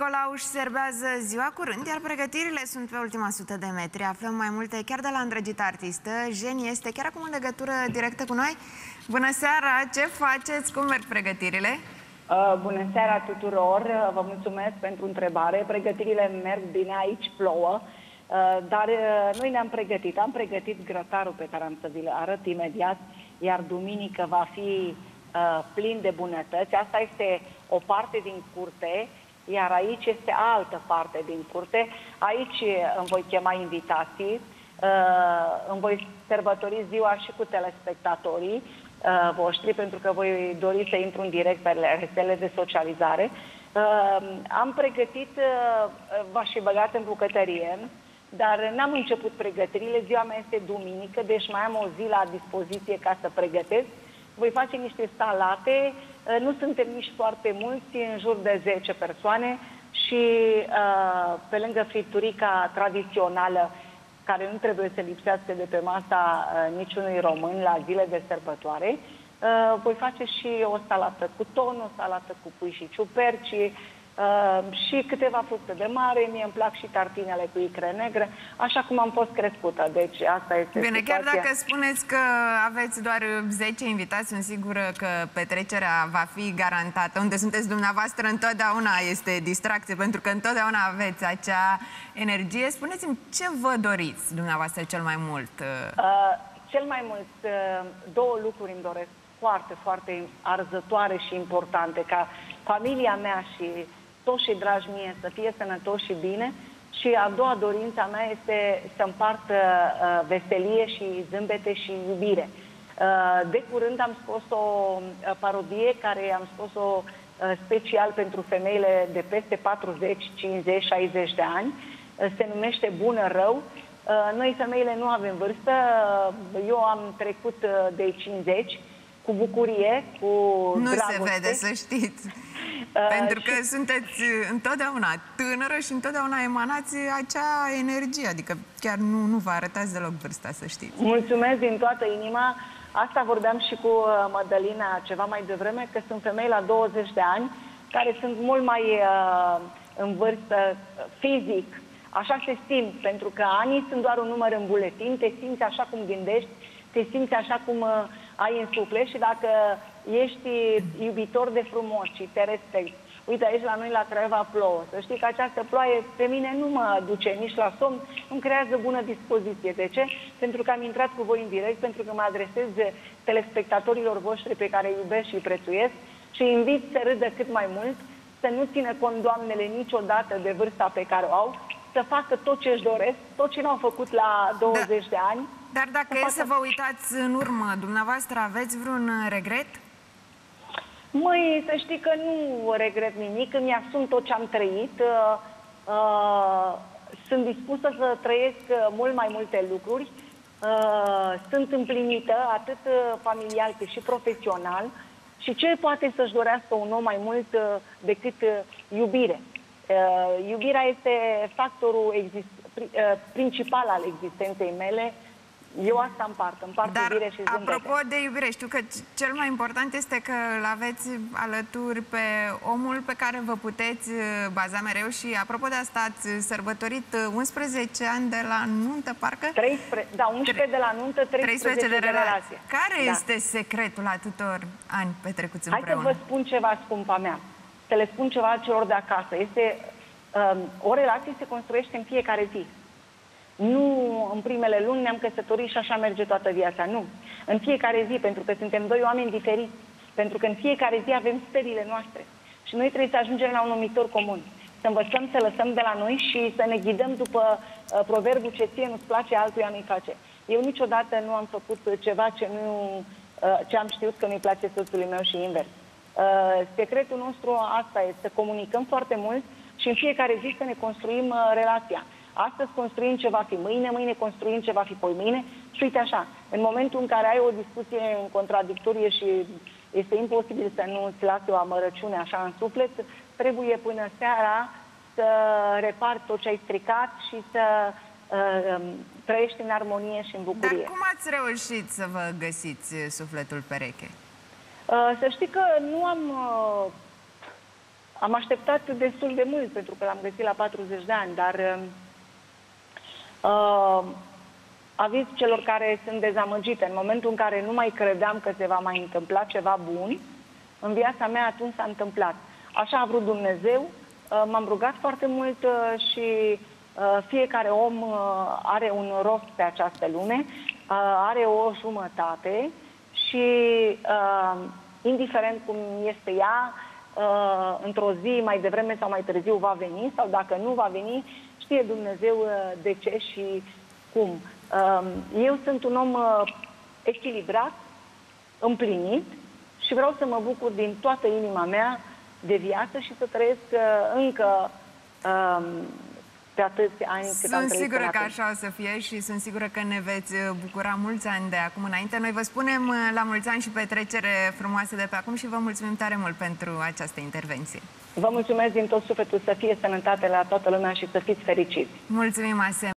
Nicolau își serbează ziua curând, iar pregătirile sunt pe ultima sută de metri. Aflăm mai multe chiar de la îndrăgita artistă. Jeni este chiar acum în legătură directă cu noi. Bună seara! Ce faceți? Cum merg pregătirile? Uh, bună seara tuturor! Uh, vă mulțumesc pentru întrebare. Pregătirile merg bine, aici plouă. Uh, dar noi ne-am pregătit. Am pregătit grătarul pe care am să vi-l arăt imediat, iar duminică va fi plin de bunătăți. Asta este o parte din curte, iar aici este altă parte din curte. Aici îmi voi chema invitații, îmi voi sărbători ziua și cu telespectatorii voștri, pentru că voi dori să intru în direct pe rețele de socializare. Am pregătit, v-aș fi băgat în bucătărie, dar n-am început pregătirile. Ziua mea este duminică, deci mai am o zi la dispoziție ca să pregătesc voi face niște salate, uh, nu suntem nici foarte mulți, în jur de 10 persoane și uh, pe lângă friturica tradițională care nu trebuie să lipsească de pe masa uh, niciunui român la zile de sărbătoare, voi face și o salată cu ton, o salată cu pui și ciuperci, Uh, și câteva fructe de mare, mie îmi plac și tartinele cu icre negre, așa cum am fost crescută, deci asta este Bine, situația. chiar dacă spuneți că aveți doar 10 invitați, sunt sigură că petrecerea va fi garantată. Unde sunteți dumneavoastră întotdeauna este distracție, pentru că întotdeauna aveți acea energie. Spuneți-mi, ce vă doriți dumneavoastră cel mai mult? Uh, cel mai mult, uh, două lucruri îmi doresc foarte, foarte arzătoare și importante, ca familia mea și toți și dragi mie să fie sănătoși și bine și a doua dorința mea este să împart uh, veselie și zâmbete și iubire. Uh, de curând am scos o uh, parodie care am scos-o uh, special pentru femeile de peste 40, 50, 60 de ani. Uh, se numește Bună Rău. Uh, noi femeile nu avem vârstă. Uh, eu am trecut uh, de 50 cu bucurie, cu Nu dragoste. se vede, să știți. Uh, Pentru că și... sunteți întotdeauna tânără și întotdeauna emanați acea energie, adică chiar nu, nu vă arătați deloc vârsta, să știți. Mulțumesc din toată inima. Asta vorbeam și cu uh, Mădălina ceva mai devreme, că sunt femei la 20 de ani care sunt mult mai uh, în vârstă uh, fizic. Așa se simt, pentru că anii sunt doar un număr în buletin, te simți așa cum gândești, te simți așa cum uh, ai în suflet și dacă ești iubitor de frumos și te respecti. Uite, aici la noi la Craiova plouă. Să știi că această ploaie pe mine nu mă duce nici la somn, îmi creează bună dispoziție. De ce? Pentru că am intrat cu voi în direct, pentru că mă adresez telespectatorilor voștri pe care îi iubesc și îi prețuiesc și îi invit să râdă cât mai mult, să nu țină cont doamnele niciodată de vârsta pe care o au, să facă tot ce își doresc, tot ce n-au făcut la 20 da. de ani. Dar dacă să e facă... să vă uitați în urmă, dumneavoastră aveți vreun regret? Măi, să știi că nu regret nimic, îmi asum tot ce am trăit. Uh, uh, sunt dispusă să trăiesc uh, mult mai multe lucruri. Uh, sunt împlinită atât uh, familial cât și profesional. Și ce poate să-și dorească un om mai mult uh, decât uh, iubire? Uh, iubirea este factorul exist- uh, principal al existenței mele. Eu asta împart, împart Dar, iubire și zâmbete. apropo de iubire, știu că cel mai important este că îl aveți alături pe omul pe care vă puteți uh, baza mereu și apropo de asta ați sărbătorit 11 ani de la nuntă, parcă? 13, da, 11 de la nuntă, 13, 13 de, de relație. Care da. este secretul atâtor ani petrecuți Hai împreună? Hai să vă spun ceva, scumpa mea. Să le spun ceva celor de acasă. Este, um, o relație se construiește în fiecare zi. Nu în primele luni ne-am căsătorit și așa merge toată viața. Nu. În fiecare zi, pentru că suntem doi oameni diferiți. Pentru că în fiecare zi avem stările noastre. Și noi trebuie să ajungem la un numitor comun. Să învățăm să lăsăm de la noi și să ne ghidăm după uh, proverbul ce ție nu-ți place, altuia nu-i place. Eu niciodată nu am făcut ceva ce, nu, uh, ce am știut că nu-i place soțului meu și invers. Uh, secretul nostru asta este să comunicăm foarte mult și în fiecare zi să ne construim uh, relația. Astăzi construim ce va fi mâine, mâine construim ce va fi poi mâine și uite așa, în momentul în care ai o discuție în contradictorie și este imposibil să nu îți lase o amărăciune așa în suflet, trebuie până seara să repari tot ce ai stricat și să uh, um, trăiești în armonie și în bucurie. Dar cum ați reușit să vă găsiți sufletul pereche? Uh, să știi că nu am... Uh, am așteptat destul de mult pentru că l-am găsit la 40 de ani, dar uh, aviz celor care sunt dezamăgite. În momentul în care nu mai credeam că se va mai întâmpla ceva bun, în viața mea atunci s-a întâmplat. Așa a vrut Dumnezeu, uh, m-am rugat foarte mult uh, și uh, fiecare om uh, are un rost pe această lume, uh, are o jumătate și uh, indiferent cum este ea, uh, într-o zi, mai devreme sau mai târziu va veni sau dacă nu va veni, știe Dumnezeu uh, de ce și cum. Uh, eu sunt un om uh, echilibrat, împlinit și vreau să mă bucur din toată inima mea de viață și să trăiesc uh, încă uh, pe atâția ani cât am Sunt trăit sigură până că acum. așa o să fie și sunt sigură că ne veți uh, bucura mulți ani de acum înainte. Noi vă spunem uh, la mulți ani și petrecere frumoasă de pe acum și vă mulțumim tare mult pentru această intervenție. Vă mulțumesc din tot sufletul să fie sănătate la toată lumea și să fiți fericiți. Mulțumim asemenea.